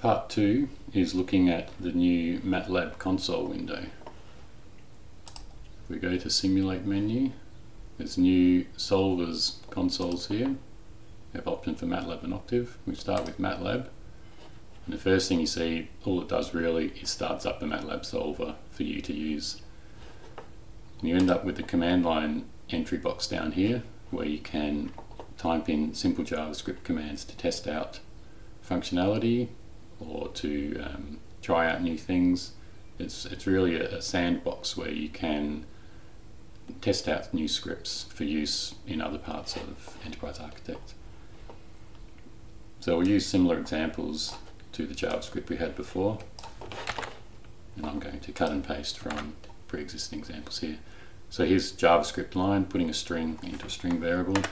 Part 2 is looking at the new MATLAB console window. If we go to Simulate menu, there's new solvers consoles here. Have option for MATLAB and Octave. We start with MATLAB. And the first thing you see, all it does really is starts up the MATLAB solver for you to use. And you end up with the command line entry box down here where you can type in simple JavaScript commands to test out functionality or to um, try out new things. It's, it's really a, a sandbox where you can test out new scripts for use in other parts of Enterprise Architect. So we'll use similar examples to the JavaScript we had before. And I'm going to cut and paste from pre-existing examples here. So here's JavaScript line, putting a string into a string variable.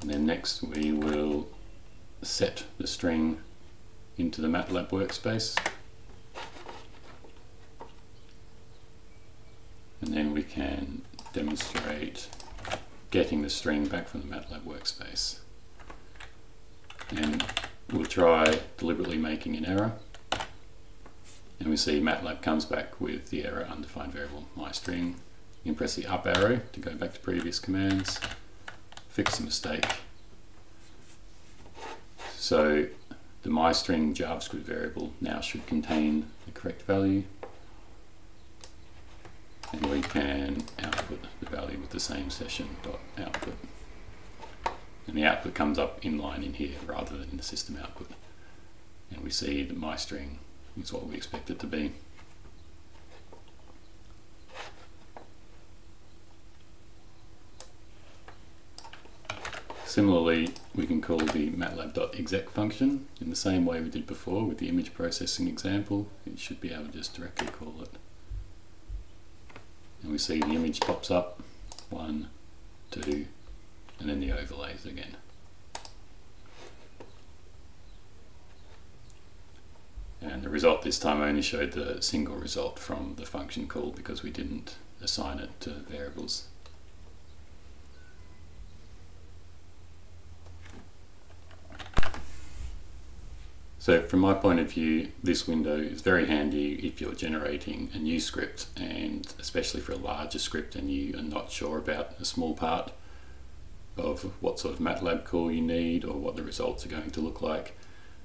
And then next we will set the string into the MATLAB workspace. And then we can demonstrate getting the string back from the MATLAB workspace. And we'll try deliberately making an error. And we see MATLAB comes back with the error undefined variable myString. You can press the up arrow to go back to previous commands fix the mistake. So the myString JavaScript variable now should contain the correct value. And we can output the value with the same session dot output. And the output comes up in line in here rather than in the system output. And we see that myString is what we expect it to be. Similarly, we can call the matlab.exec function in the same way we did before with the image processing example. It should be able to just directly call it. And we see the image pops up, one, two, and then the overlays again. And the result this time only showed the single result from the function call because we didn't assign it to variables. So from my point of view, this window is very handy if you're generating a new script and especially for a larger script and you are not sure about a small part of what sort of MATLAB call you need or what the results are going to look like.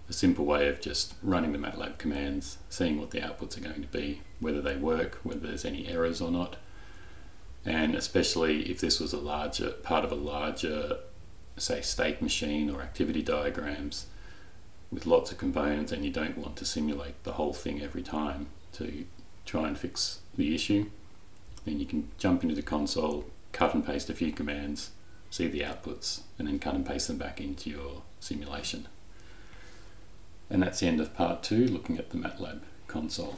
A simple way of just running the MATLAB commands, seeing what the outputs are going to be, whether they work, whether there's any errors or not. And especially if this was a larger part of a larger, say, state machine or activity diagrams, with lots of components and you don't want to simulate the whole thing every time to try and fix the issue, then you can jump into the console, cut and paste a few commands, see the outputs, and then cut and paste them back into your simulation. And that's the end of part two, looking at the MATLAB console.